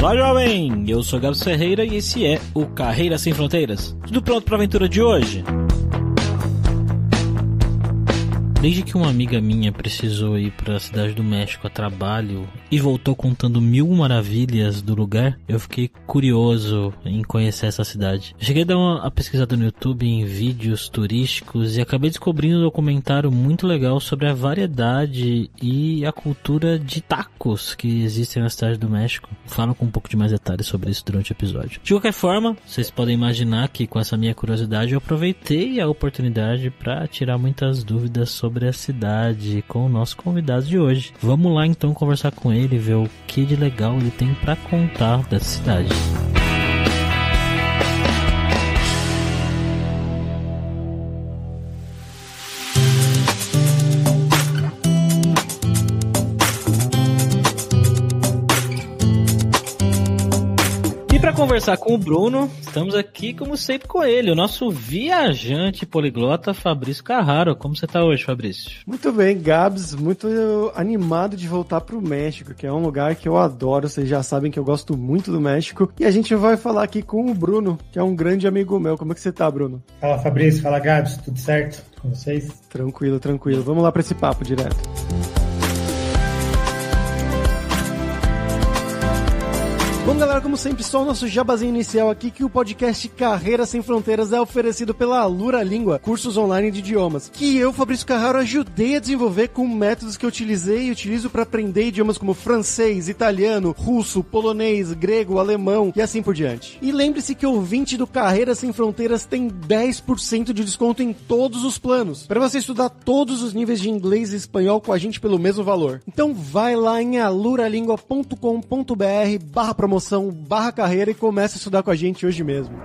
Olá, jovem! Eu sou Gabs Ferreira e esse é o Carreira Sem Fronteiras. Tudo pronto para a aventura de hoje? Desde que uma amiga minha precisou ir para a cidade do México a trabalho e voltou contando mil maravilhas do lugar, eu fiquei curioso em conhecer essa cidade. cheguei a dar uma pesquisada no YouTube em vídeos turísticos e acabei descobrindo um documentário muito legal sobre a variedade e a cultura de tacos que existem na cidade do México. Falo com um pouco de mais detalhes sobre isso durante o episódio. De qualquer forma, vocês podem imaginar que com essa minha curiosidade eu aproveitei a oportunidade para tirar muitas dúvidas sobre sobre a cidade com o nosso convidado de hoje. Vamos lá então conversar com ele, ver o que de legal ele tem para contar dessa cidade. Conversar com o Bruno, estamos aqui, como sempre, com ele, o nosso viajante poliglota Fabrício Carraro. Como você está hoje, Fabrício? Muito bem, Gabs, muito animado de voltar para o México, que é um lugar que eu adoro, vocês já sabem que eu gosto muito do México. E a gente vai falar aqui com o Bruno, que é um grande amigo meu. Como é que você está, Bruno? Fala, Fabrício, fala, Gabs, tudo certo com vocês? Tranquilo, tranquilo. Vamos lá para esse papo direto. Bom, galera, como sempre, só o nosso jabazinho inicial aqui que o podcast Carreira Sem Fronteiras é oferecido pela Alura Língua, cursos online de idiomas, que eu, Fabrício Carraro, ajudei a desenvolver com métodos que eu utilizei e utilizo para aprender idiomas como francês, italiano, russo, polonês, grego, alemão e assim por diante. E lembre-se que o ouvinte do Carreira Sem Fronteiras tem 10% de desconto em todos os planos, para você estudar todos os níveis de inglês e espanhol com a gente pelo mesmo valor. Então vai lá em aluralingua.com.br barra promoção promoção barra carreira e comece a estudar com a gente hoje mesmo.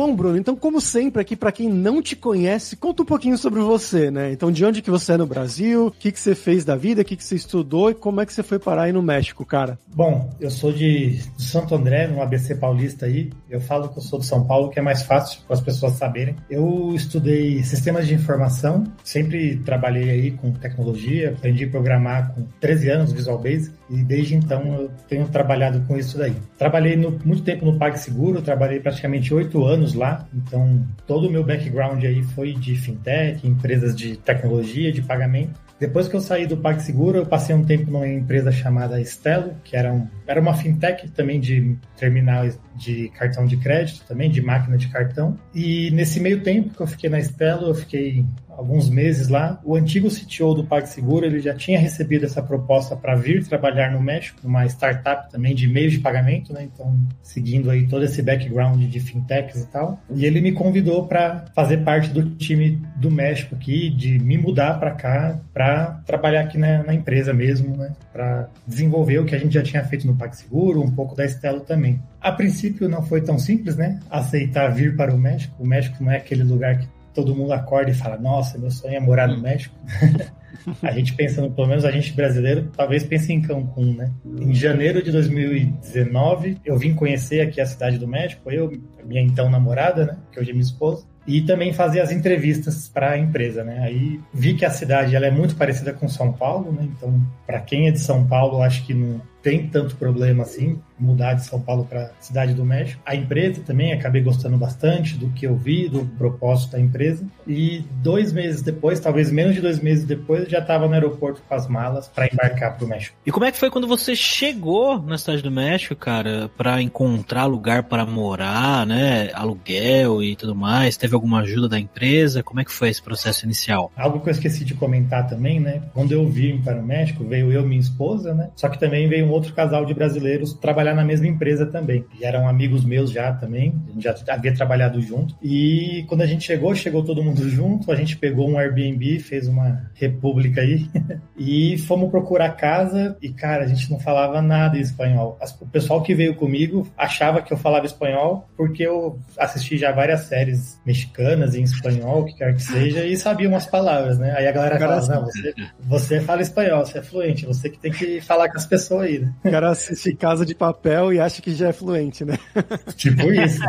Bom, Bruno, então como sempre aqui para quem não te conhece, conta um pouquinho sobre você, né? Então de onde que você é no Brasil, o que que você fez da vida, o que que você estudou e como é que você foi parar aí no México, cara? Bom, eu sou de, Santo André, no ABC Paulista aí. Eu falo que eu sou de São Paulo, que é mais fácil para as pessoas saberem. Eu estudei sistemas de informação, sempre trabalhei aí com tecnologia, aprendi a programar com 13 anos Visual Basic e desde então eu tenho trabalhado com isso daí. Trabalhei no, muito tempo no PagSeguro, trabalhei praticamente oito anos anos lá, então todo o meu background aí foi de fintech, empresas de tecnologia, de pagamento. Depois que eu saí do PagSeguro, eu passei um tempo numa empresa chamada Estelo, que era, um, era uma fintech também de terminais de cartão de crédito, também de máquina de cartão. E nesse meio tempo que eu fiquei na Estelo, eu fiquei alguns meses lá, o antigo CTO do PagSeguro ele já tinha recebido essa proposta para vir trabalhar no México, numa startup também de meios de pagamento, né? Então, seguindo aí todo esse background de fintechs e tal. E ele me convidou para fazer parte do time do México aqui, de me mudar para cá, para trabalhar aqui na, na, empresa mesmo, né? Para desenvolver o que a gente já tinha feito no PagSeguro, um pouco da Estelo também. A princípio não foi tão simples, né? Aceitar vir para o México. O México não é aquele lugar que todo mundo acorda e fala: Nossa, meu sonho é morar no hum. México. a gente pensa, pelo menos a gente brasileiro, talvez pense em Cancún, né? Em janeiro de 2019, eu vim conhecer aqui a cidade do México, eu, minha então namorada, né? Que hoje é minha esposa e também fazer as entrevistas para a empresa, né? Aí vi que a cidade ela é muito parecida com São Paulo, né? Então, para quem é de São Paulo, acho que não tem tanto problema assim mudar de São Paulo para cidade do México. A empresa também acabei gostando bastante do que eu vi, do propósito da empresa. E dois meses depois, talvez menos de dois meses depois, já estava no aeroporto com as malas para embarcar para o México. E como é que foi quando você chegou na cidade do México, cara, para encontrar lugar para morar, né, aluguel e tudo mais? Teve alguma ajuda da empresa? Como é que foi esse processo inicial? Algo que eu esqueci de comentar também, né? Quando eu vim para o México, veio eu e minha esposa, né? Só que também veio um outro casal de brasileiros trabalhar na mesma empresa também. E eram amigos meus já também, a gente já havia trabalhado junto. E quando a gente chegou, chegou todo mundo junto, a gente pegou um Airbnb, fez uma república aí, e fomos procurar casa. E, cara, a gente não falava nada em espanhol. O pessoal que veio comigo achava que eu falava espanhol porque eu assisti já várias séries mexicanas em espanhol, o que quer que seja, e sabia umas palavras, né? Aí a galera falava, não, você, você fala espanhol, você é fluente, você que tem que falar com as pessoas aí, né? O cara assiste Casa de Papel e acha que já é fluente, né? Tipo isso.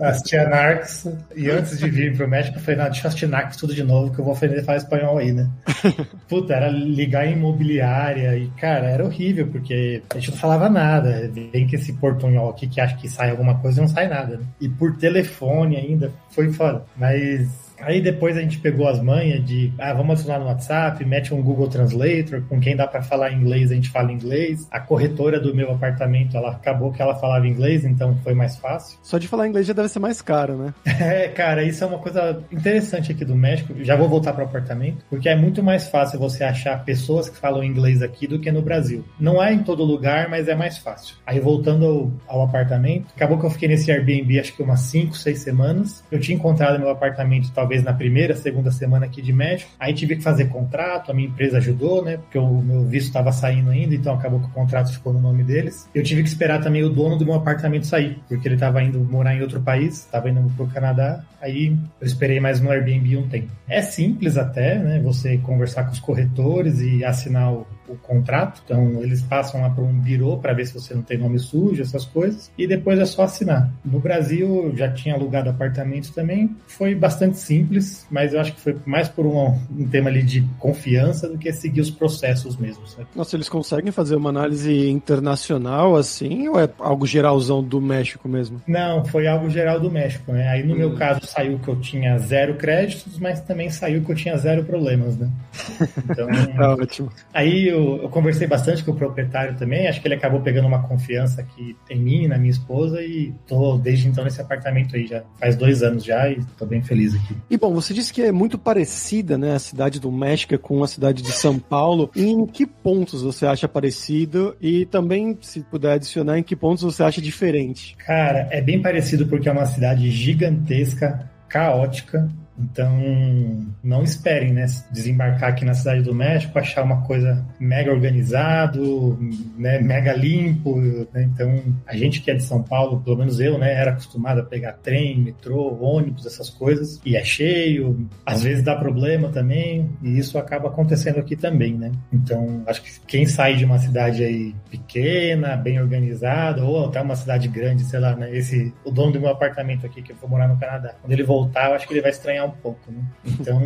Assisti a Narcs e antes de vir pro México, eu falei, não, deixa eu assistir Narcs tudo de novo, que eu vou aprender a falar espanhol aí, né? Puta, era ligar em imobiliária e, cara, era horrível, porque a gente não falava nada. Vem que esse portunhol aqui que acha que sai alguma coisa e não sai nada, né? E por telefone ainda, foi foda. Mas Aí depois a gente pegou as manhas de, ah, vamos adicionar no WhatsApp, mete um Google Translator, com quem dá para falar inglês, a gente fala inglês. A corretora do meu apartamento, ela acabou que ela falava inglês, então foi mais fácil. Só de falar inglês já deve ser mais caro, né? É, cara, isso é uma coisa interessante aqui do México. Já vou voltar para o apartamento, porque é muito mais fácil você achar pessoas que falam inglês aqui do que no Brasil. Não é em todo lugar, mas é mais fácil. Aí voltando ao, ao apartamento, acabou que eu fiquei nesse Airbnb acho que umas 5, 6 semanas. Eu tinha encontrado meu apartamento talvez na primeira, segunda semana aqui de México. Aí tive que fazer contrato, a minha empresa ajudou, né? Porque o meu visto estava saindo ainda, então acabou que o contrato ficou no nome deles. Eu tive que esperar também o dono do meu apartamento sair, porque ele estava indo morar em outro país, estava indo para o Canadá. Aí eu esperei mais no Airbnb um tempo. É simples até, né? Você conversar com os corretores e assinar o o contrato. Então, eles passam lá para um birô para ver se você não tem nome sujo, essas coisas, e depois é só assinar. No Brasil, já tinha alugado apartamentos também, foi bastante simples, mas eu acho que foi mais por um, um tema ali de confiança do que seguir os processos mesmos. Né? Nossa, eles conseguem fazer uma análise internacional assim, ou é algo geralzão do México mesmo? Não, foi algo geral do México, né? Aí no hum. meu caso saiu que eu tinha zero créditos, mas também saiu que eu tinha zero problemas, né? Então, tá ótimo. Aí eu, eu, conversei bastante com o proprietário também, acho que ele acabou pegando uma confiança aqui em mim e na minha esposa e tô desde então nesse apartamento aí já faz dois anos já e tô bem feliz aqui. E bom, você disse que é muito parecida, né, a cidade do México com a cidade de São Paulo. Em que pontos você acha parecido e também, se puder adicionar, em que pontos você acha diferente? Cara, é bem parecido porque é uma cidade gigantesca, caótica, então, não esperem, né, desembarcar aqui na cidade do México, achar uma coisa mega organizado, né, mega limpo. Né? Então, a gente que é de São Paulo, pelo menos eu, né, era acostumado a pegar trem, metrô, ônibus, essas coisas, e é cheio. Às vezes dá problema também, e isso acaba acontecendo aqui também, né? Então, acho que quem sai de uma cidade aí pequena, bem organizada, ou até uma cidade grande, sei lá, né, esse o dono do meu apartamento aqui que eu vou morar no Canadá, quando ele voltar, eu acho que ele vai estranhar um pouco, né? Então,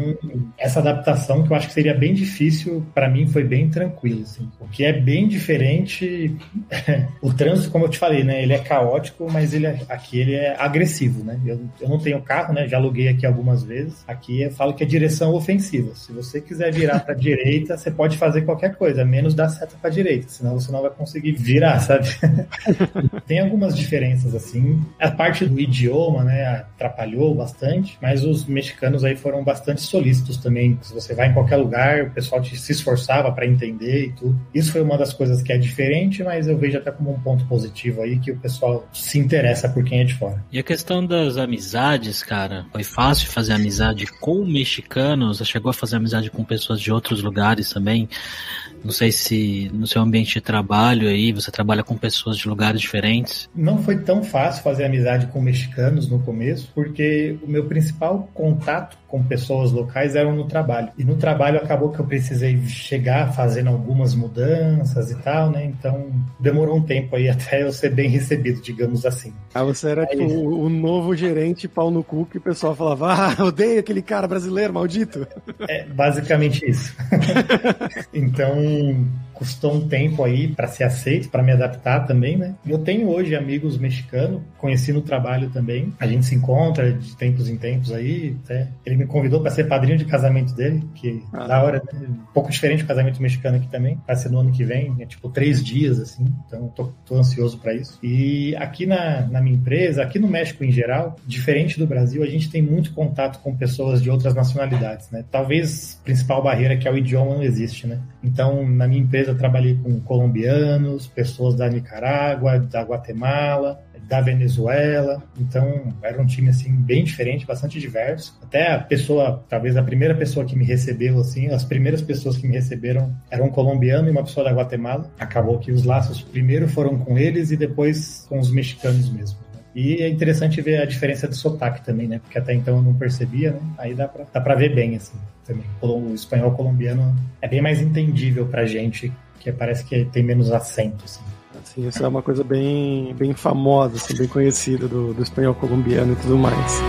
essa adaptação que eu acho que seria bem difícil, para mim foi bem tranquilo, assim. O que é bem diferente, o trânsito, como eu te falei, né? Ele é caótico, mas ele é, aqui ele é agressivo, né? Eu, eu não tenho carro, né? Já aluguei aqui algumas vezes. Aqui eu falo que é direção ofensiva. Se você quiser virar para direita, você pode fazer qualquer coisa, menos dar seta para direita, senão você não vai conseguir virar, sabe? Tem algumas diferenças assim. A parte do idioma, né, atrapalhou bastante, mas os mexicanos aí foram bastante solícitos também. Se você vai em qualquer lugar, o pessoal te, se esforçava para entender e tudo. Isso foi uma das coisas que é diferente, mas eu vejo até como um ponto positivo aí que o pessoal se interessa por quem é de fora. E a questão das amizades, cara, foi fácil fazer amizade com mexicanos? Você chegou a fazer amizade com pessoas de outros lugares também? Não sei se no seu ambiente de trabalho aí você trabalha com pessoas de lugares diferentes. Não foi tão fácil fazer amizade com mexicanos no começo, porque o meu principal contato com pessoas locais eram no trabalho. E no trabalho acabou que eu precisei chegar fazendo algumas mudanças e tal, né? Então demorou um tempo aí até eu ser bem recebido, digamos assim. Ah, você era aí... tipo o, o, novo gerente pau no cu que o pessoal falava, ah, odeio aquele cara brasileiro, maldito. É basicamente isso. então um custou um tempo aí para ser aceito, para me adaptar também, né? Eu tenho hoje amigos mexicanos, conheci no trabalho também. A gente se encontra de tempos em tempos aí. Até. Ele me convidou para ser padrinho de casamento dele, que ah. da hora, né? um pouco diferente do casamento mexicano aqui também. Vai ser no ano que vem, é tipo três dias assim. Então tô, tô ansioso para isso. E aqui na, na minha empresa, aqui no México em geral, diferente do Brasil, a gente tem muito contato com pessoas de outras nacionalidades, né? Talvez a principal barreira que é o idioma não existe, né? Então na minha empresa eu trabalhei com colombianos, pessoas da Nicarágua, da Guatemala, da Venezuela. Então, era um time assim bem diferente, bastante diverso. Até a pessoa, talvez a primeira pessoa que me recebeu assim, as primeiras pessoas que me receberam eram um colombiano e uma pessoa da Guatemala. Acabou que os laços primeiro foram com eles e depois com os mexicanos mesmo. E é interessante ver a diferença de sotaque também, né? Porque até então eu não percebia, né? Aí dá pra, dá pra ver bem, assim, também. O espanhol colombiano é bem mais entendível pra gente que parece que tem menos acento, assim. Assim, isso é uma coisa bem, bem famosa, assim, bem conhecida do, do espanhol colombiano e tudo mais.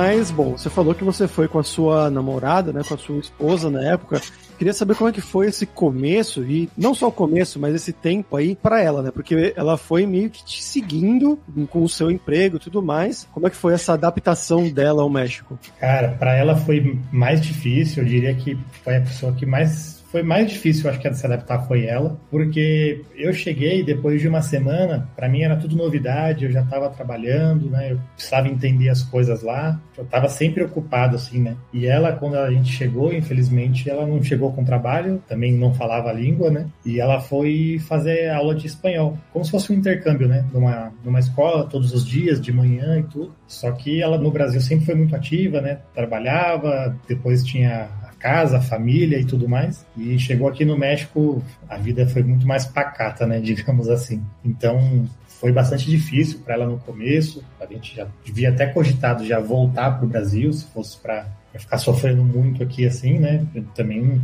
Mas, bom, você falou que você foi com a sua namorada, né, com a sua esposa na época. Queria saber como é que foi esse começo, e não só o começo, mas esse tempo aí para ela, né? Porque ela foi meio que te seguindo com o seu emprego e tudo mais. Como é que foi essa adaptação dela ao México? Cara, para ela foi mais difícil, eu diria que foi a pessoa que mais foi mais difícil, acho que, de se adaptar foi ela, porque eu cheguei depois de uma semana, para mim era tudo novidade, eu já estava trabalhando, né? Eu precisava entender as coisas lá, eu estava sempre ocupado, assim, né? E ela, quando a gente chegou, infelizmente, ela não chegou com trabalho, também não falava a língua, né? E ela foi fazer aula de espanhol, como se fosse um intercâmbio, né? Numa, numa escola, todos os dias, de manhã e tudo. Só que ela no Brasil sempre foi muito ativa, né? Trabalhava, depois tinha casa, família e tudo mais. E chegou aqui no México, a vida foi muito mais pacata, né, digamos assim. Então, foi bastante difícil para ela no começo. A gente já devia até cogitado já voltar para o Brasil, se fosse para ficar sofrendo muito aqui assim, né? Também não,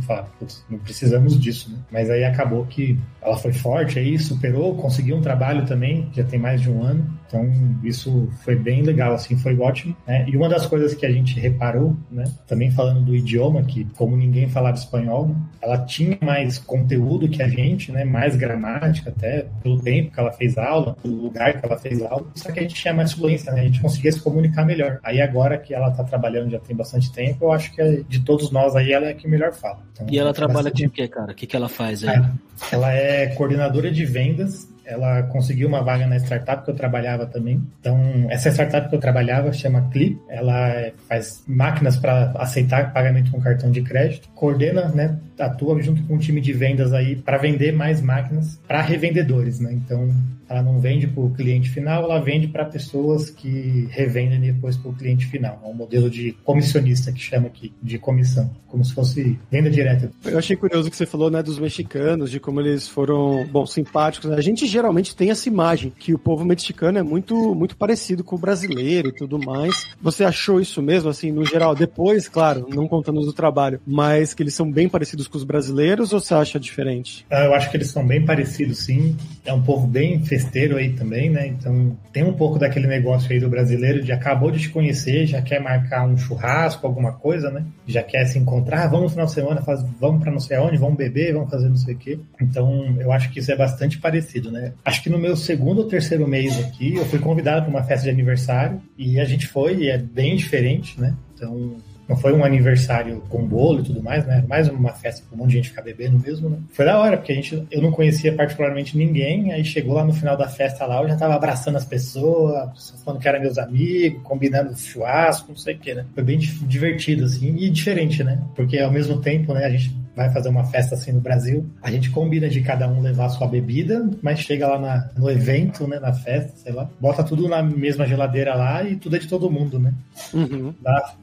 não precisamos disso, né? Mas aí acabou que ela foi forte aí, superou, conseguiu um trabalho também, já tem mais de um ano. Então, isso foi bem legal, assim, foi ótimo. Né? E uma das coisas que a gente reparou, né, também falando do idioma, que como ninguém falava espanhol, ela tinha mais conteúdo que a gente, né, mais gramática até, pelo tempo que ela fez aula, pelo lugar que ela fez aula, só que a gente tinha mais fluência, né, a gente conseguia se comunicar melhor. Aí agora que ela está trabalhando já tem bastante tempo, eu acho que de todos nós aí ela é que melhor fala. Então, e ela trabalha com o que, cara? O que, que ela faz aí? É, ela é coordenadora de vendas ela conseguiu uma vaga na startup que eu trabalhava também. Então, essa startup que eu trabalhava chama Clip. Ela faz máquinas para aceitar pagamento com cartão de crédito, coordena, né, atua junto com um time de vendas aí para vender mais máquinas para revendedores, né? Então, ela não vende para o cliente final, ela vende para pessoas que revendem depois para o cliente final. É um modelo de comissionista que chama aqui, de comissão, como se fosse venda direta. Eu achei curioso que você falou, né, dos mexicanos, de como eles foram, bom, simpáticos. Né? A gente geralmente tem essa imagem que o povo mexicano é muito, muito parecido com o brasileiro e tudo mais. Você achou isso mesmo, assim, no geral? Depois, claro, não contando do trabalho, mas que eles são bem parecidos com os brasileiros ou você acha diferente? Ah, eu acho que eles são bem parecidos, sim. É um povo bem festeiro aí também, né? Então tem um pouco daquele negócio aí do brasileiro de acabou de te conhecer, já quer marcar um churrasco, alguma coisa, né? Já quer se encontrar, ah, vamos no final de semana, faz, vamos para não sei aonde, vamos beber, vamos fazer não sei o quê. Então eu acho que isso é bastante parecido, né? Acho que no meu segundo ou terceiro mês aqui, eu fui convidado para uma festa de aniversário e a gente foi e é bem diferente, né? Então não foi um aniversário com bolo e tudo mais, né? Mais uma festa com um monte de gente ficar bebendo mesmo, né? Foi da hora, porque a gente, eu não conhecia particularmente ninguém, aí chegou lá no final da festa lá, eu já tava abraçando as pessoas, falando que eram meus amigos, combinando churrasco, não sei o que, né? Foi bem divertido, assim, e diferente, né? Porque ao mesmo tempo, né, a gente vai fazer uma festa assim no Brasil, a gente combina de cada um levar sua bebida, mas chega lá na, no evento, né, na festa, sei lá, bota tudo na mesma geladeira lá e tudo é de todo mundo, né? Uhum.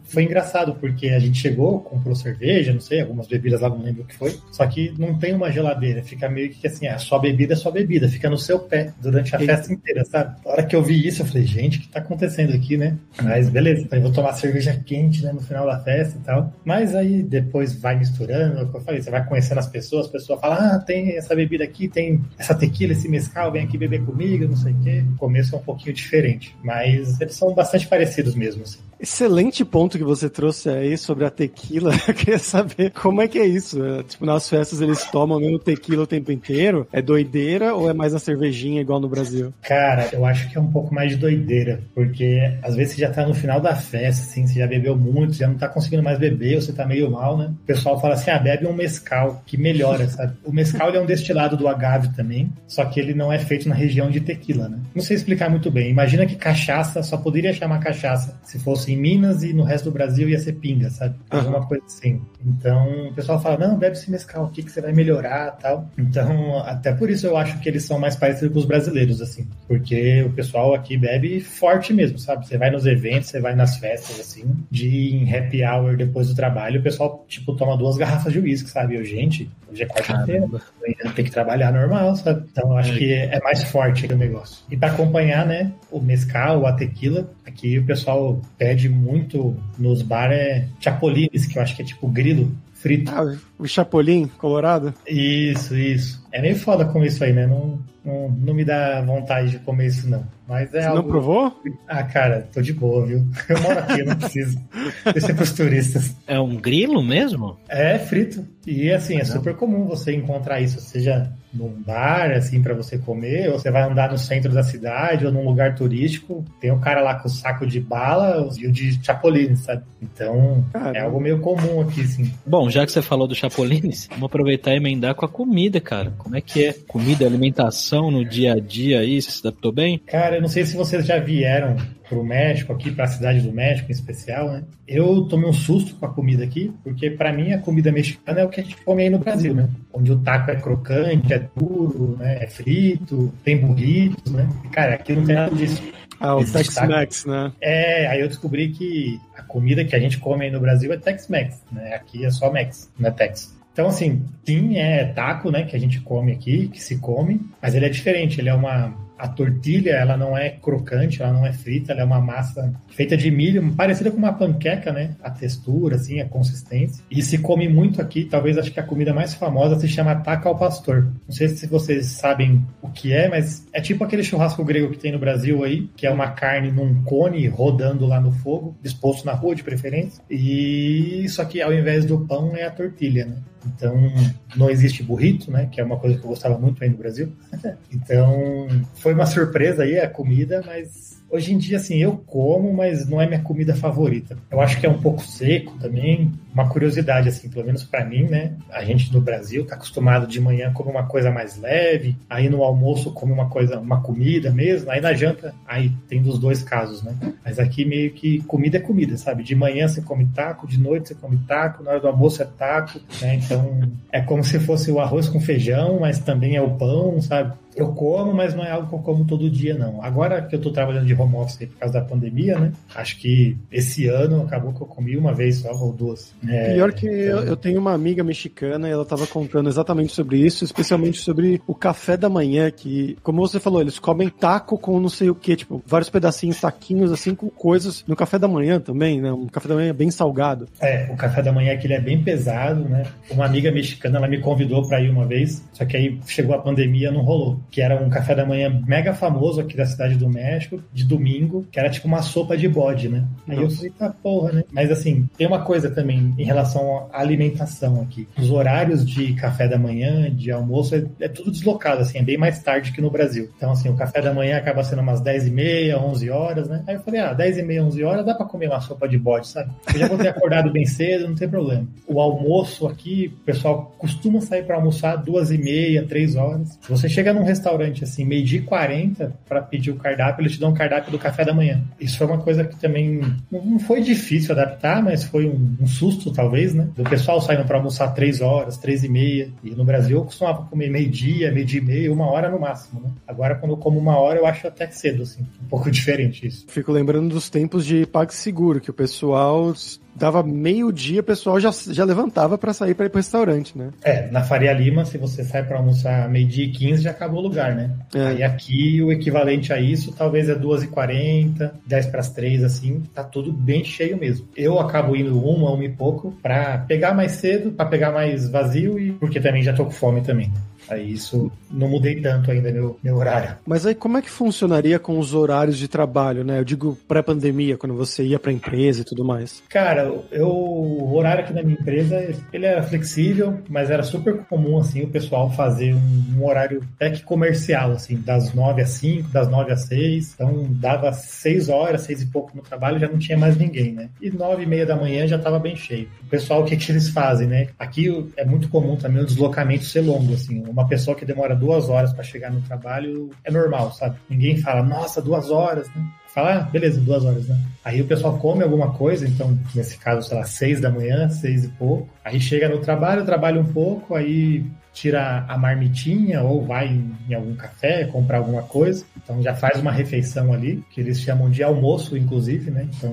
Foi engraçado, porque a gente chegou, comprou cerveja, não sei, algumas bebidas lá, não lembro o que foi, só que não tem uma geladeira, fica meio que assim, a sua bebida é sua bebida, fica no seu pé durante a festa inteira, sabe? Na hora que eu vi isso, eu falei, gente, o que tá acontecendo aqui, né? Mas beleza, eu vou tomar cerveja quente, né, no final da festa e tal. Mas aí depois vai misturando, eu falei, você vai conhecendo as pessoas, a pessoa fala, ah, tem essa bebida aqui, tem essa tequila, esse mescal, vem aqui beber comigo, não sei o quê. O começo é um pouquinho diferente, mas eles são bastante parecidos mesmo, assim. Excelente ponto que você trouxe aí sobre a tequila. Eu queria saber como é que é isso. É, tipo, nas festas eles tomam mesmo tequila o tempo inteiro? É doideira ou é mais a cervejinha igual no Brasil? Cara, eu acho que é um pouco mais de doideira, porque às vezes você já tá no final da festa, assim, você já bebeu muito, já não tá conseguindo mais beber, você tá meio mal, né? O pessoal fala assim, ah, bebe um mescal, que melhora, sabe? O mescal é um destilado do agave também, só que ele não é feito na região de tequila, né? Não sei explicar muito bem. Imagina que cachaça só poderia chamar cachaça se fosse em Minas e no resto do Brasil ia ser pinga, sabe? Alguma uhum. coisa assim. Então o pessoal fala: não, bebe esse mescal aqui que você vai melhorar tal. Então, até por isso eu acho que eles são mais parecidos com os brasileiros, assim. Porque o pessoal aqui bebe forte mesmo, sabe? Você vai nos eventos, você vai nas festas, assim, de em happy hour depois do trabalho, o pessoal, tipo, toma duas garrafas de uísque, sabe? Eu, gente, hoje é quarta-feira. tem que trabalhar normal, sabe? Então eu acho É. que é mais forte o negócio. E para acompanhar, né, o mescal, a tequila, aqui o pessoal pede muito nos bares é chapolines, que eu acho que é tipo grilo frito. Ah, o Chapolin colorado? Isso, isso. É meio foda comer isso aí, né? Não, não, não me dá vontade de comer isso, não. Mas é Você algo... não provou? Ah, cara, tô de boa, viu? Eu moro aqui, eu não preciso. Deixa é pros turistas. É um grilo mesmo? É frito. E assim, é super comum você encontrar isso, seja num bar, assim, para você comer, ou você vai andar no centro da cidade, ou num lugar turístico, tem o cara lá com o saco de bala e o de chapolin, sabe? Então, Caramba. é algo meio comum aqui, assim. Bom, já que você falou do Chapolines, vamos aproveitar e emendar com a comida, cara. Como é que é? Comida, alimentação no dia a dia aí, você se adaptou bem? Cara, eu não sei se vocês já vieram pro México, aqui pra cidade do México em especial, né? Eu tomei um susto com a comida aqui, porque pra mim a comida mexicana é o que a gente come aí no Brasil, né? Onde o taco é crocante, é duro, né? É frito, tem burritos, né? Cara, aqui não tem nada disso. Ah, o Tex-Mex, né? É, aí eu descobri que a comida que a gente come aí no Brasil é Tex-Mex, né? Aqui é só Mex, não é Tex. Então, assim, sim, é taco, né, que a gente come aqui, que se come, mas ele é diferente, ele é uma... A tortilha, ela não é crocante, ela não é frita, ela é uma massa feita de milho, parecida com uma panqueca, né? A textura, assim, a consistência. E se come muito aqui, talvez acho que a comida mais famosa se chama taca ao pastor. Não sei se vocês sabem o que é, mas é tipo aquele churrasco grego que tem no Brasil aí, que é uma carne num cone rodando lá no fogo, disposto na rua de preferência. E isso aqui, ao invés do pão, é a tortilha, né? Então, não existe burrito, né? Que é uma coisa que eu gostava muito aí no Brasil. Então, foi uma surpresa aí a comida, mas hoje em dia, assim, eu como, mas não é minha comida favorita. Eu acho que é um pouco seco também. Uma curiosidade, assim, pelo menos para mim, né? A gente no Brasil tá acostumado de manhã comer uma coisa mais leve, aí no almoço come uma coisa, uma comida mesmo, aí na janta, aí tem dos dois casos, né? Mas aqui meio que comida é comida, sabe? De manhã você come taco, de noite você come taco, na hora do almoço é taco, né? Então é como se fosse o arroz com feijão, mas também é o pão, sabe? Eu como, mas não é algo que eu como todo dia, não. Agora que eu tô trabalhando de home office por causa da pandemia, né? Acho que esse ano acabou que eu comi uma vez só, ou duas. É, Pior que eu, eu tenho uma amiga mexicana e ela tava contando exatamente sobre isso, especialmente sobre o café da manhã, que, como você falou, eles comem taco com não sei o que, tipo, vários pedacinhos, taquinhos assim, com coisas no café da manhã também, né? Um café da manhã bem salgado. É, o café da manhã aqui ele é bem pesado, né? Uma amiga mexicana, ela me convidou para ir uma vez, só que aí chegou a pandemia, não rolou. Que era um café da manhã mega famoso aqui da cidade do México, de domingo, que era tipo uma sopa de bode, né? Aí eu Nossa. falei, tá porra, né? Mas assim, tem uma coisa também em relação à alimentação aqui. Os horários de café da manhã, de almoço, é, é tudo deslocado, assim, é bem mais tarde que no Brasil. Então, assim, o café da manhã acaba sendo umas 10 e meia, 11 horas, né? Aí eu falei, ah, 10 e meia, 11 horas dá pra comer uma sopa de bode, sabe? Eu já vou ter acordado bem cedo, não tem problema. O almoço aqui, o pessoal costuma sair pra almoçar duas e meia, três horas. Você chega num restaurante assim, meio-dia e 40 para pedir o cardápio, eles te dão o cardápio do café da manhã. Isso foi uma coisa que também não foi difícil adaptar, mas foi um, um susto, talvez, né? Do pessoal saindo para almoçar três horas, três e meia. E no Brasil eu costumava comer meio-dia, meio-dia e meia, uma hora no máximo, né? Agora, quando eu como uma hora, eu acho até cedo, assim. Um pouco diferente isso. Fico lembrando dos tempos de PagSeguro, que o pessoal dava meio-dia, o pessoal já, já levantava pra sair pra ir pro restaurante, né? É, na Faria Lima, se você sai para almoçar meio-dia e 15, já acabou o lugar, né? É. Aí aqui, o equivalente a isso, talvez é 2h40, 10 para as 3, assim, tá tudo bem cheio mesmo. Eu acabo indo uma, uma e pouco, para pegar mais cedo, para pegar mais vazio e porque também já tô com fome também. Aí isso, não mudei tanto ainda meu, meu horário. Mas aí como é que funcionaria com os horários de trabalho, né? Eu digo pré-pandemia, quando você ia pra empresa e tudo mais. Cara, eu, o horário aqui na minha empresa, ele era flexível, mas era super comum, assim, o pessoal fazer um, um horário até que comercial, assim, das 9 às 5, das 9 às 6. Então, dava 6 horas, 6 e pouco no trabalho, já não tinha mais ninguém, né? E 9 e meia da manhã já tava bem cheio. O pessoal, o que que eles fazem, né? Aqui é muito comum também o deslocamento ser longo, assim. Uma pessoa que demora duas horas para chegar no trabalho é normal, sabe? Ninguém fala, nossa, duas horas, né? Fala, ah, beleza, duas horas, né? Aí o pessoal come alguma coisa, então, nesse caso, sei lá, seis da manhã, seis e pouco. Aí chega no trabalho, trabalha um pouco, aí tira a marmitinha ou vai em, algum café comprar alguma coisa. Então já faz uma refeição ali, que eles chamam de almoço, inclusive, né? Então,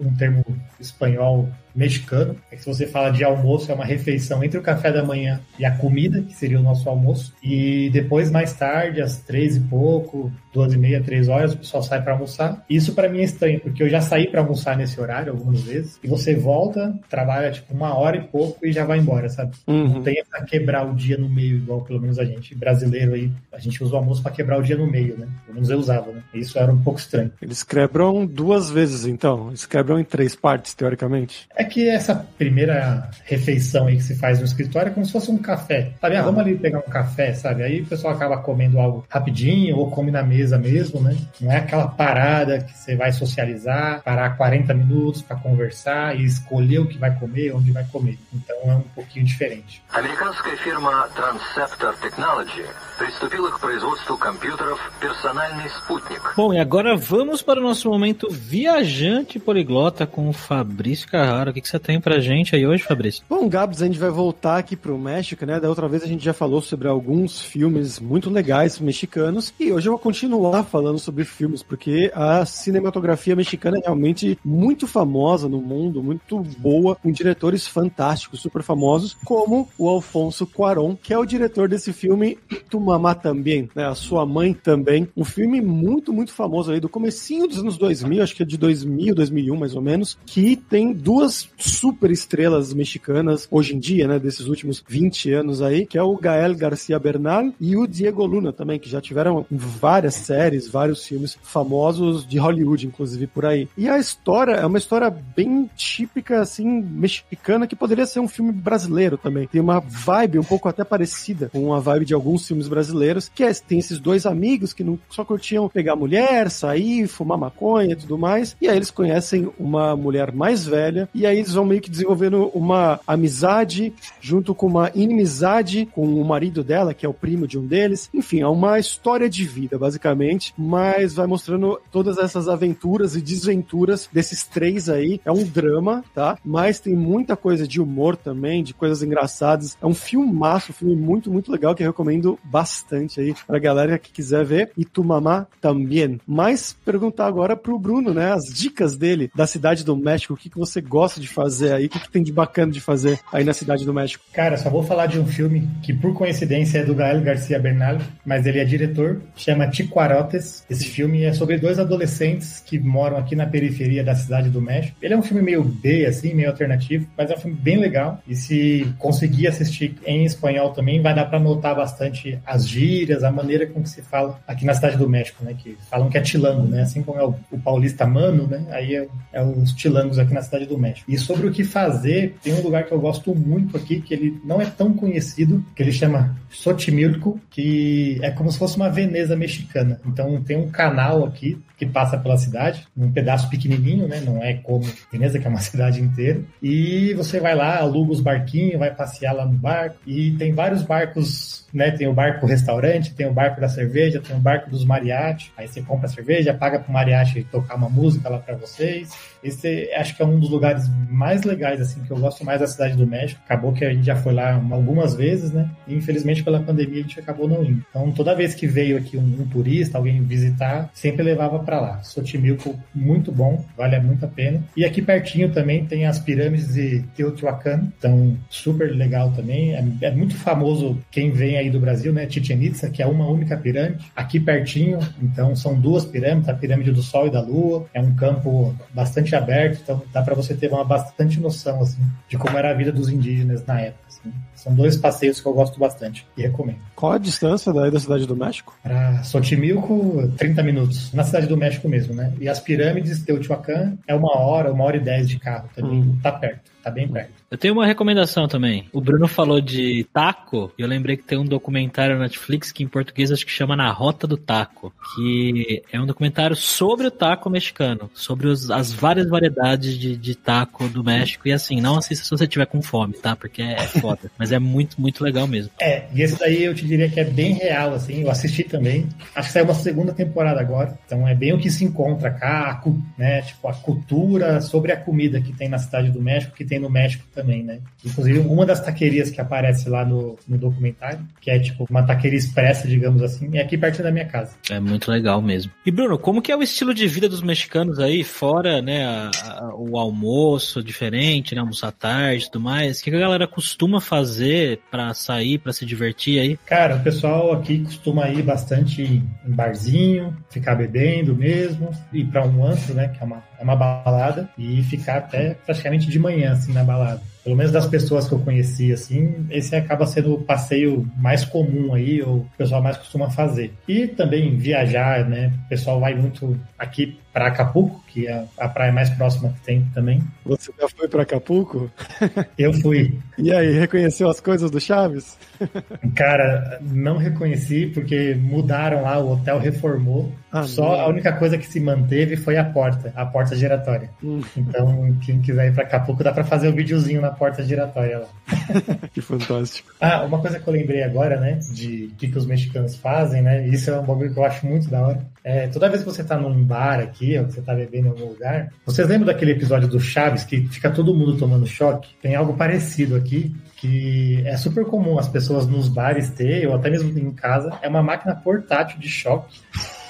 um termo espanhol mexicano. É que se você fala de almoço, é uma refeição entre o café da manhã e a comida, que seria o nosso almoço. E depois, mais tarde, às três e pouco, duas e meia, três horas, o pessoal sai para almoçar. Isso para mim é estranho, porque eu já saí para almoçar nesse horário algumas vezes. E você volta, trabalha tipo uma hora e pouco e já vai embora, sabe? Uhum. Não tem pra quebrar o dia no meio, igual pelo menos a gente brasileiro aí. A gente usa o almoço para quebrar o dia no meio, né? Pelo menos eu usava, né? Isso era um pouco estranho. Eles quebram duas vezes, então. Eles quebram em três partes, teoricamente. É que essa primeira refeição aí que se faz no escritório é como se fosse um café. Sabe? Ah, vamos ali pegar um café, sabe? Aí o pessoal acaba comendo algo rapidinho ou come na mesa mesmo, né? Não é aquela parada que você vai socializar, parar 40 minutos para conversar e escolher o que vai comer, onde vai comer. Então é um pouquinho diferente. Американская фирма Transceptor Technology приступила к производству компьютеров «Персональный спутник». Bom, e agora vamos para o nosso momento viajante poliglota com o Fabrício Carraro. O que, que você tem pra gente aí hoje, Fabrício? Bom, Gabs, a gente vai voltar aqui pro México, né? Da outra vez a gente já falou sobre alguns filmes muito legais mexicanos e hoje eu vou continuar falando sobre filmes, porque a cinematografia mexicana é realmente muito famosa no mundo, muito boa, com diretores fantásticos, super famosos, como o Alfonso Cuarón, que é o diretor desse filme Tu Mamá Também, né? A Sua Mãe Também, um filme muito, muito famoso aí do comecinho dos anos 2000, acho que é de 2000, 2001 mais ou menos, que tem duas super estrelas mexicanas hoje em dia, né, desses últimos 20 anos aí, que é o Gael Garcia Bernal e o Diego Luna também, que já tiveram várias séries, vários filmes famosos de Hollywood, inclusive por aí. E a história é uma história bem típica, assim, mexicana, que poderia ser um filme brasileiro também. Tem uma vibe um pouco até parecida com a vibe de alguns filmes brasileiros, que é, tem esses dois amigos que não só curtiam pegar mulher, sair, fumar maconha e tudo mais, e aí eles conhecem uma mulher mais velha, e aí eles vão meio que desenvolvendo uma amizade junto com uma inimizade com o marido dela, que é o primo de um deles. Enfim, é uma história de vida, basicamente, mas vai mostrando todas essas aventuras e desventuras desses três aí. É um drama, tá? Mas tem muita coisa de humor também, de coisas engraçadas. É um filmaço, um filme muito, muito legal que eu recomendo bastante aí pra galera que quiser ver. E Tu Mamá também. Mas perguntar agora pro Bruno, né? As dicas dele da cidade do México, o que, que você gosta de fazer aí, o que, que tem de bacana de fazer aí na cidade do México? Cara, só vou falar de um filme que por coincidência é do Gael Garcia Bernal, mas ele é diretor, chama Ticuarotes. Esse filme é sobre dois adolescentes que moram aqui na periferia da cidade do México. Ele é um filme meio B, assim, meio alternativo, mas é um filme bem legal. E se conseguir assistir em espanhol também, vai dar para notar bastante as gírias, a maneira com que se fala aqui na cidade do México, né? Que falam que é tilango, né? Assim como é o, o paulista mano, né? Aí é, é os tilangos aqui na cidade do México. E sobre o que fazer, tem um lugar que eu gosto muito aqui, que ele não é tão conhecido, que ele chama Xochimilco, que é como se fosse uma Veneza mexicana. Então tem um canal aqui que passa pela cidade, um pedaço pequenininho, né? Não é como Veneza, que é uma cidade inteira. E você vai lá, aluga os barquinhos, vai passear lá no barco. E tem vários barcos, né? Tem o barco restaurante, tem o barco da cerveja, tem o barco dos mariachi. Aí você compra a cerveja, paga pro mariachi tocar uma música lá para vocês. Esse acho que é um dos lugares mais legais, assim, que eu gosto mais da cidade do México. Acabou que a gente já foi lá algumas vezes, né? E infelizmente pela pandemia a gente acabou não indo. Então toda vez que veio aqui um, um turista, alguém visitar, sempre levava para lá. Xochimilco, muito bom, vale muito a pena. E aqui pertinho também tem as pirâmides de Teotihuacan, então super legal também. É, é muito famoso quem vem aí do Brasil, né? Chichen Itza, que é uma única pirâmide. Aqui pertinho, então são duas pirâmides, a pirâmide do Sol e da Lua. É um campo bastante aberto, então dá para você ter uma bastante noção assim de como era a vida dos indígenas na época. Assim. São dois passeios que eu gosto bastante e recomendo. Qual a distância daí da cidade do México? Para Xochimilco, 30 minutos. Na cidade do México mesmo, né? E as pirâmides, Teotihuacan, é uma hora, uma hora e dez de carro também. Hum. Tá perto, tá bem perto. Eu tenho uma recomendação também. O Bruno falou de taco, e eu lembrei que tem um documentário na Netflix que em português acho que chama Na Rota do Taco, que é um documentário sobre o taco mexicano, sobre os, as várias variedades de, de taco do México. E assim, não assista se você tiver com fome, tá? Porque é foda. Mas é muito, muito legal mesmo. É, e esse daí eu te diria que é bem real, assim. Eu assisti também. Acho que saiu uma segunda temporada agora. Então é bem o que se encontra cá, né? Tipo, a cultura sobre a comida que tem na cidade do México, que tem no México também, né? Inclusive, uma das taquerias que aparece lá no, no documentário, que é tipo uma taqueria expressa, digamos assim, é aqui perto da minha casa. É muito legal mesmo. E Bruno, como que é o estilo de vida dos mexicanos aí, fora, né, a, a, o almoço diferente, né, almoçar tarde e tudo mais? O que a galera costuma fazer para sair, para se divertir aí? Cara, o pessoal aqui costuma ir bastante em barzinho, ficar bebendo mesmo, ir para um antro, né, que é uma, é uma balada, e ficar até praticamente de manhã, assim, na balada pelo menos das pessoas que eu conheci, assim, esse acaba sendo o passeio mais comum aí, ou o pessoal mais costuma fazer. E também viajar, né? O pessoal vai muito aqui para Acapulco, que é a praia mais próxima que tem também. Você já foi para Acapulco? Eu fui. E aí, reconheceu as coisas do Chaves? Cara, não reconheci porque mudaram lá, o hotel reformou. Ah, Só não. a única coisa que se manteve foi a porta, a porta giratória. Hum. Então, quem quiser ir para Acapulco, dá para fazer o um videozinho na porta giratória lá. que fantástico. Ah, uma coisa que eu lembrei agora, né, de o que, que os mexicanos fazem, né, isso é um bagulho que eu acho muito da hora. É, toda vez que você tá num bar aqui, ou que você tá bebendo em algum lugar, vocês lembram daquele episódio do Chaves que fica todo mundo tomando choque? Tem algo parecido aqui, que é super comum as pessoas nos bares ter, ou até mesmo em casa, é uma máquina portátil de choque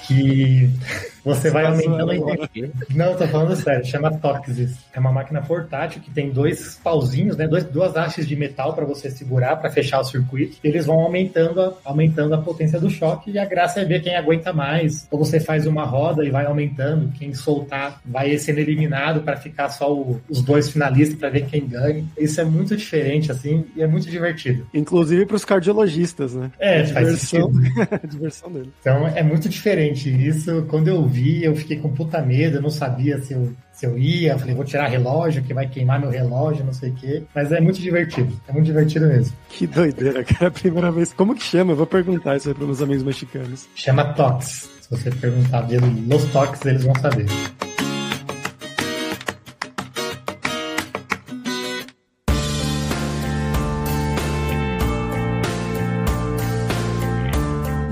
que você vai aumentando a intensidade. Não, tô falando sério, chama Toxis. É uma máquina portátil que tem dois pauzinhos, né? Dois, duas hastes de metal para você segurar, para fechar o circuito. Eles vão aumentando a, aumentando a potência do choque e a graça é ver quem aguenta mais. Ou você faz uma roda e vai aumentando, quem soltar vai sendo eliminado para ficar só o, os dois finalistas para ver quem ganha. Isso é muito diferente, assim, e é muito divertido. Inclusive para os cardiologistas, né? É, faz diversão, diversão dele. Então é muito diferente. Isso, quando eu vi, eu fiquei com puta medo, eu não sabia se eu, se eu ia, eu falei, vou tirar relógio, que vai queimar meu relógio, não sei o quê. Mas é muito divertido, é muito divertido mesmo. Que doideira, cara, é a primeira vez. Como que chama? Eu vou perguntar isso aí para meus amigos mexicanos. Chama Tox. Se você perguntar nos toques, eles vão saber.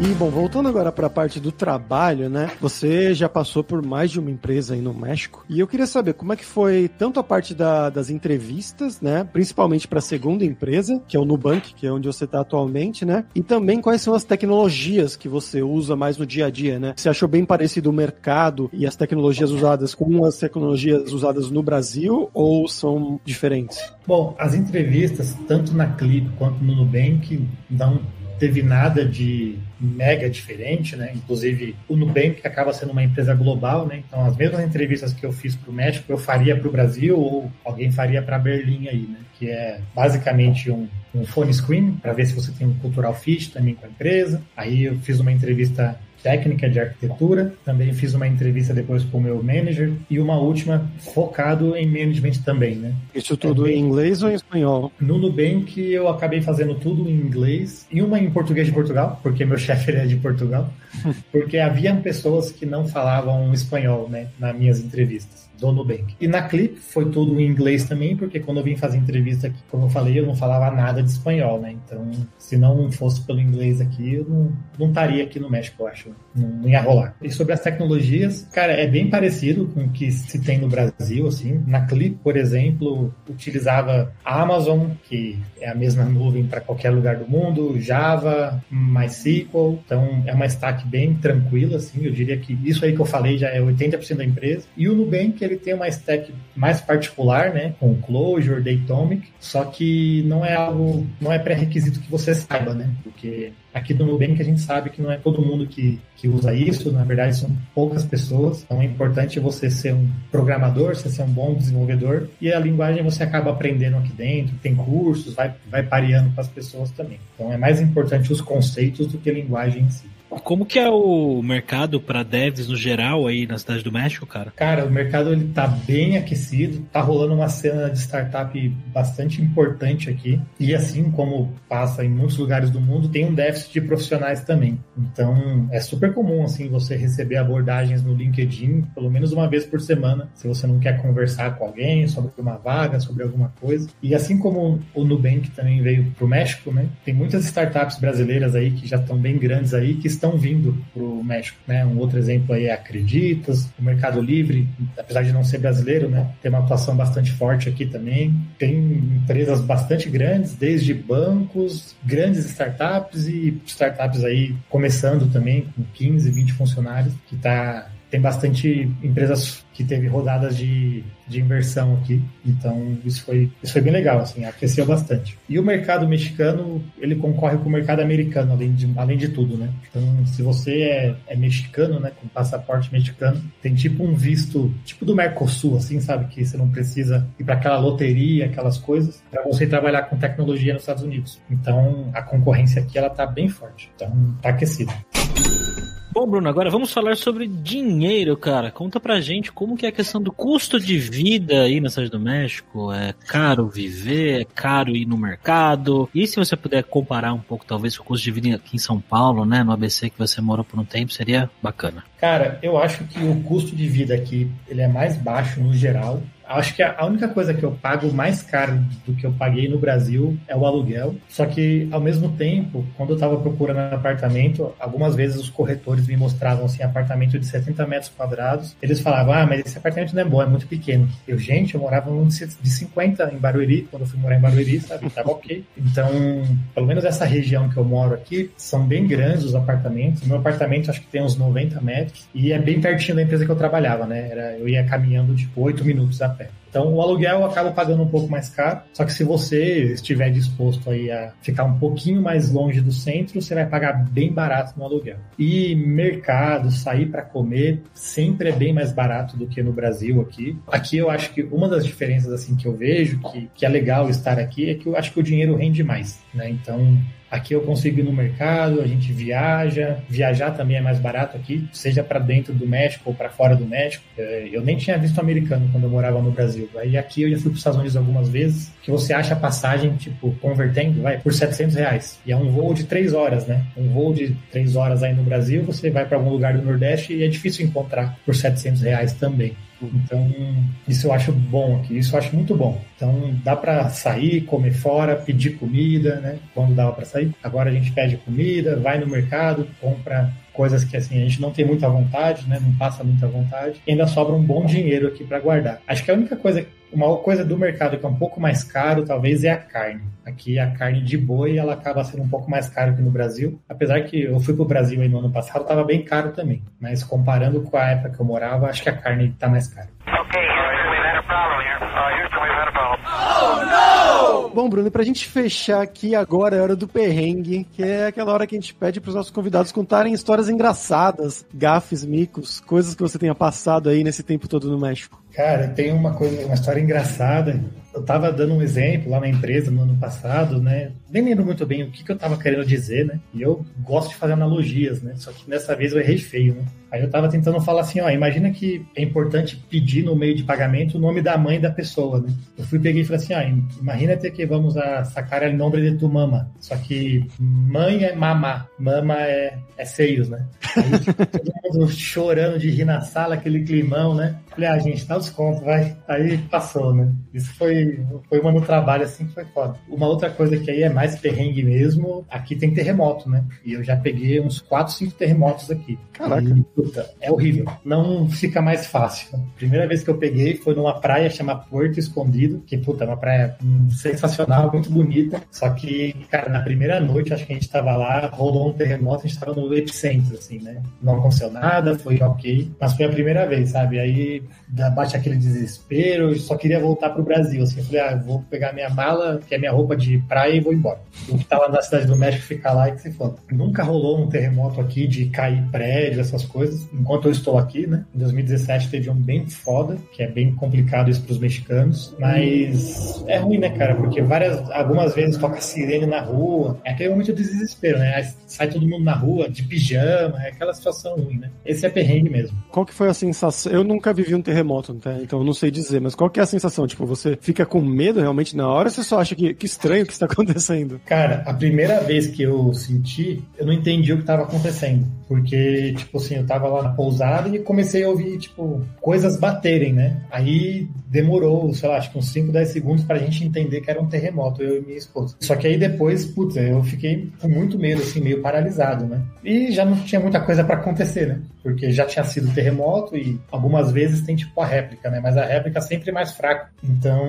E, bom, voltando agora para a parte do trabalho, né? Você já passou por mais de uma empresa aí no México. E eu queria saber como é que foi tanto a parte da, das entrevistas, né? Principalmente para a segunda empresa, que é o Nubank, que é onde você está atualmente, né? E também quais são as tecnologias que você usa mais no dia a dia, né? Você achou bem parecido o mercado e as tecnologias usadas com as tecnologias usadas no Brasil ou são diferentes? Bom, as entrevistas, tanto na Clip quanto no Nubank, não teve nada de mega diferente, né? Inclusive o Nubank acaba sendo uma empresa global, né? Então as mesmas entrevistas que eu fiz para o México eu faria para o Brasil ou alguém faria para Berlim aí, né? Que é basicamente um, um phone screen para ver se você tem um cultural fit também com a empresa. Aí eu fiz uma entrevista técnica de arquitetura. Também fiz uma entrevista depois com o meu manager e uma última focado em management também, né? Isso tudo é, em inglês ou em espanhol? No Nubank eu acabei fazendo tudo em inglês e uma em português de Portugal, porque meu chefe é de Portugal, porque havia pessoas que não falavam espanhol, né, nas minhas entrevistas do Nubank. E na Clip foi tudo em inglês também, porque quando eu vim fazer entrevista aqui, como eu falei, eu não falava nada de espanhol, né? Então, se não fosse pelo inglês aqui, eu não, não estaria aqui no México, eu acho. Não, não, ia rolar. E sobre as tecnologias, cara, é bem parecido com o que se tem no Brasil, assim. Na Clip, por exemplo, utilizava a Amazon, que é a mesma nuvem para qualquer lugar do mundo, Java, MySQL. Então, é uma stack bem tranquila, assim. Eu diria que isso aí que eu falei já é 80% da empresa. E o Nubank, ele tem uma stack mais particular, né, com Clojure, Datomic, só que não é algo, não é pré-requisito que você saiba, né, porque aqui no Nubank a gente sabe que não é todo mundo que, que usa isso, na verdade são poucas pessoas, então é importante você ser um programador, você ser um bom desenvolvedor, e a linguagem você acaba aprendendo aqui dentro, tem cursos, vai, vai pareando com as pessoas também. Então é mais importante os conceitos do que a linguagem em si. Como que é o mercado para devs no geral aí na cidade do México, cara? Cara, o mercado ele tá bem aquecido, tá rolando uma cena de startup bastante importante aqui. E assim como passa em muitos lugares do mundo, tem um déficit de profissionais também. Então, é super comum assim você receber abordagens no LinkedIn pelo menos uma vez por semana, se você não quer conversar com alguém sobre uma vaga, sobre alguma coisa. E assim como o Nubank também veio pro México, né? Tem muitas startups brasileiras aí que já estão bem grandes aí que estão vindo para o México. Né? Um outro exemplo aí é Acreditas, o Mercado Livre, apesar de não ser brasileiro, né? tem uma atuação bastante forte aqui também. Tem empresas bastante grandes, desde bancos, grandes startups e startups aí começando também com 15, 20 funcionários, que está tem bastante empresas que teve rodadas de, de inversão aqui, então isso foi, isso foi bem legal, assim, aqueceu bastante. E o mercado mexicano, ele concorre com o mercado americano, além de, além de tudo, né? Então, se você é, é mexicano, né, com passaporte mexicano, tem tipo um visto, tipo do Mercosul, assim, sabe? Que você não precisa ir para aquela loteria, aquelas coisas, para você trabalhar com tecnologia nos Estados Unidos. Então, a concorrência aqui, ela tá bem forte. Então, tá aquecida. Bom, Bruno, agora vamos falar sobre dinheiro, cara. Conta pra gente como que é a questão do custo de vida aí na cidade do México. É caro viver, é caro ir no mercado. E se você puder comparar um pouco, talvez, com o custo de vida aqui em São Paulo, né, no ABC que você morou por um tempo, seria bacana. Cara, eu acho que o custo de vida aqui, ele é mais baixo no geral acho que a única coisa que eu pago mais caro do que eu paguei no Brasil é o aluguel. Só que, ao mesmo tempo, quando eu estava procurando apartamento, algumas vezes os corretores me mostravam assim, apartamento de 70 metros quadrados. Eles falavam, ah, mas esse apartamento não é bom, é muito pequeno. Eu, gente, eu morava num de 50 em Barueri, quando eu fui morar em Barueri, sabe? Tava ok. Então, pelo menos essa região que eu moro aqui, são bem grandes os apartamentos. Meu apartamento acho que tem uns 90 metros e é bem pertinho da empresa que eu trabalhava, né? Era, eu ia caminhando tipo 8 minutos a pé. Então o aluguel acaba pagando um pouco mais caro, só que se você estiver disposto aí a ficar um pouquinho mais longe do centro, você vai pagar bem barato no aluguel. E mercado, sair para comer, sempre é bem mais barato do que no Brasil aqui. Aqui eu acho que uma das diferenças assim que eu vejo que, que é legal estar aqui é que eu acho que o dinheiro rende mais, né? Então Aqui eu consigo ir no mercado, a gente viaja. Viajar também é mais barato aqui, seja para dentro do México ou para fora do México. É, eu nem tinha visto americano quando eu morava no Brasil. Aí aqui eu já fui para os Estados Unidos algumas vezes, que você acha a passagem, tipo, convertendo, vai, por 700 reais. E é um voo de três horas, né? Um voo de três horas aí no Brasil, você vai para algum lugar do Nordeste e é difícil encontrar por 700 reais também. Então, isso eu acho bom aqui, isso eu acho muito bom. Então, dá para sair, comer fora, pedir comida, né? Quando dava para sair. Agora a gente pede comida, vai no mercado, compra coisas que assim a gente não tem muita vontade, né? Não passa muita vontade. E ainda sobra um bom dinheiro aqui para guardar. Acho que a única coisa, uma coisa do mercado que é um pouco mais caro, talvez, é a carne. Aqui a carne de boi ela acaba sendo um pouco mais cara que no Brasil. Apesar que eu fui para o Brasil no ano passado, estava bem caro também. Mas comparando com a época que eu morava, acho que a carne está mais cara. Okay, Oh, no! Bom, Bruno, pra gente fechar aqui agora é a hora do perrengue, que é aquela hora que a gente pede pros nossos convidados contarem histórias engraçadas, gafes, micos, coisas que você tenha passado aí nesse tempo todo no México. Cara, tem uma coisa, uma história engraçada. Eu tava dando um exemplo lá na empresa no ano passado, né? Nem lembro muito bem o que, que eu tava querendo dizer, né? E eu gosto de fazer analogias, né? Só que dessa vez eu errei feio, né? Aí eu tava tentando falar assim, ó, imagina que é importante pedir no meio de pagamento o nome da mãe da pessoa, né? Eu fui peguei e falei assim, ó, imagina ter que vamos a sacar o nome de tu mama. Só que mãe é mama, mama é, é seios, né? Aí, todo mundo chorando de rir na sala, aquele climão, né? Falei, ah, gente, dá os contos, vai. Aí passou, né? Isso foi, foi uma no trabalho assim que foi foda. Uma outra coisa que aí é mais perrengue mesmo, aqui tem terremoto, né? E eu já peguei uns 4, 5 terremotos aqui. Caraca. E, puta, é horrível. Não fica mais fácil. Primeira vez que eu peguei foi numa praia chamada Porto Escondido, que, puta, é uma praia sensacional, muito bonita. Só que, cara, na primeira noite, acho que a gente tava lá, rolou um terremoto, a gente tava no epicentro, assim, né? Não aconteceu nada, foi ok. Mas foi a primeira vez, sabe? Aí bate aquele desespero, eu só queria voltar pro Brasil, assim, eu falei, ah, vou pegar minha mala, que é minha roupa de praia e vou embora. O que tá lá na cidade do México ficar lá e que se foda. Nunca rolou um terremoto aqui de cair prédio, essas coisas, enquanto eu estou aqui, né? Em 2017 teve um bem foda, que é bem complicado isso pros mexicanos, mas é ruim, né, cara, porque várias, algumas vezes toca sirene na rua, é aquele momento de desespero, né? Aí sai todo mundo na rua, de pijama, é aquela situação ruim, né? Esse é perrengue mesmo. Qual que foi a sensação? Eu nunca vivi um terremoto, tá? então eu não sei dizer, mas qual que é a sensação? Tipo, você fica com medo realmente na hora ou você só acha que, que estranho o que está acontecendo? Cara, a primeira vez que eu senti, eu não entendi o que estava acontecendo. Porque, tipo assim, eu tava lá na pousada e comecei a ouvir, tipo, coisas baterem, né? Aí demorou, sei lá, acho que uns 5, 10 segundos pra gente entender que era um terremoto, eu e minha esposa. Só que aí depois, putz, eu fiquei com muito medo, assim, meio paralisado, né? E já não tinha muita coisa para acontecer, né? Porque já tinha sido terremoto e algumas vezes tem, tipo, a réplica, né? Mas a réplica sempre é mais fraca. Então,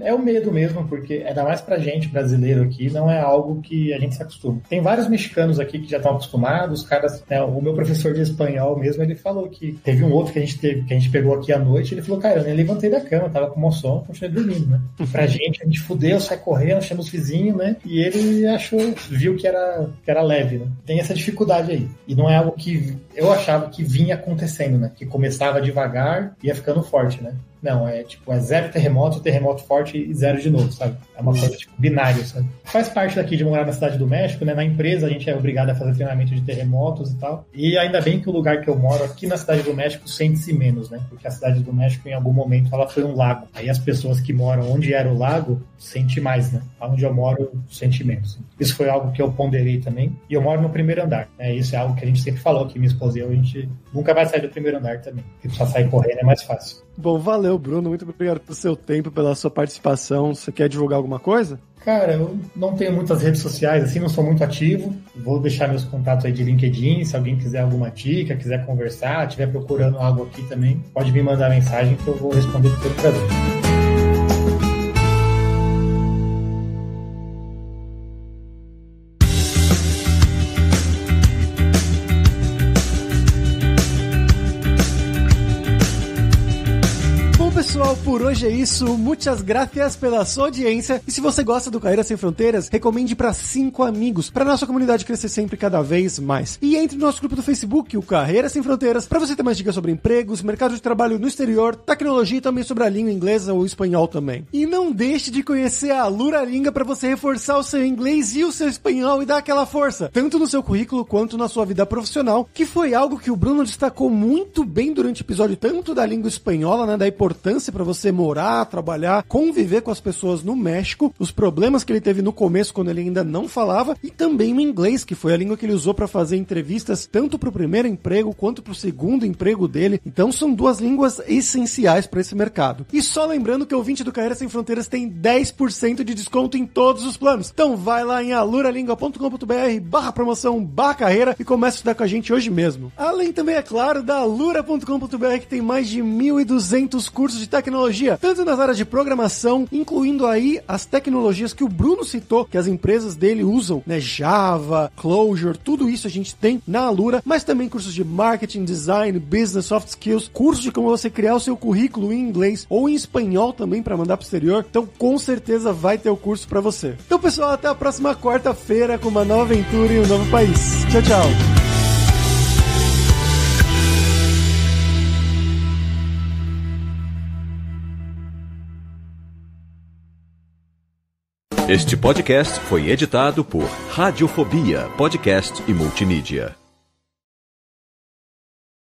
é o medo mesmo, porque ainda mais pra gente brasileiro aqui, não é algo que a gente se acostuma. Tem vários mexicanos aqui que já estão acostumados, os caras, né? O meu professor de espanhol mesmo, ele falou que teve um outro que a gente teve, que a gente pegou aqui à noite, ele falou, cara, eu nem levantei da cama, tava com mau sono, continuei dormindo, né? Pra gente, a gente fudeu, sai correndo, chama os vizinhos, né? E ele achou, viu que era, que era leve, né? Tem essa dificuldade aí. E não é algo que eu achava que vinha acontecendo, né? Que começava devagar e ia ficando forte, né? Não, é tipo, é zero terremoto, terremoto forte e zero de novo, sabe? É uma coisa tipo binário, sabe? Faz parte daqui de morar na cidade do México, né? Na empresa a gente é obrigado a fazer treinamento de terremotos e tal. E ainda bem que o lugar que eu moro aqui na cidade do México sente-se menos, né? Porque a cidade do México em algum momento ela foi um lago. Aí as pessoas que moram onde era o lago sente mais, né? Onde eu moro sente menos. Isso foi algo que eu ponderei também. E eu moro no primeiro andar. Né? Isso é algo que a gente sempre falou que minha esposa e eu, a gente nunca vai sair do primeiro andar também. Porque só sair correndo é mais fácil. Bom, valeu, Bruno. Muito obrigado pelo seu tempo, pela sua participação. Você quer divulgar alguma coisa? Cara, eu não tenho muitas redes sociais, assim, não sou muito ativo. Vou deixar meus contatos aí de LinkedIn, se alguém quiser alguma dica, quiser conversar, estiver procurando algo aqui também, pode me mandar mensagem que eu vou responder com todo prazer. Por hoje é isso. Muitas graças pela sua audiência. E se você gosta do Carreira Sem Fronteiras, recomende para cinco amigos, para nossa comunidade crescer sempre cada vez mais. E entre no nosso grupo do Facebook, o Carreira Sem Fronteiras, para você ter mais dicas sobre empregos, mercado de trabalho no exterior, tecnologia e também sobre a língua inglesa ou espanhol também. E não deixe de conhecer a Luralinga para você reforçar o seu inglês e o seu espanhol e dar aquela força, tanto no seu currículo quanto na sua vida profissional, que foi algo que o Bruno destacou muito bem durante o episódio, tanto da língua espanhola, né, da importância para você morar, trabalhar, conviver com as pessoas no México, os problemas que ele teve no começo quando ele ainda não falava e também o inglês, que foi a língua que ele usou para fazer entrevistas tanto para o primeiro emprego quanto para o segundo emprego dele. Então são duas línguas essenciais para esse mercado. E só lembrando que o ouvinte do Carreira Sem Fronteiras tem 10% de desconto em todos os planos. Então vai lá em aluralingua.com.br barra promoção barra carreira e comece a estudar com a gente hoje mesmo. Além também, é claro, da alura.com.br que tem mais de 1.200 cursos de tecnologia, tanto nas áreas de programação, incluindo aí as tecnologias que o Bruno citou, que as empresas dele usam, né? Java, Clojure, tudo isso a gente tem na Alura, mas também cursos de marketing, design, business, soft skills, cursos de como você criar o seu currículo em inglês ou em espanhol também para mandar pro exterior. Então, com certeza vai ter o curso para você. Então, pessoal, até a próxima quarta-feira com uma nova aventura em um novo país. Tchau, tchau. Este podcast foi editado por Radiofobia, podcast e multimídia.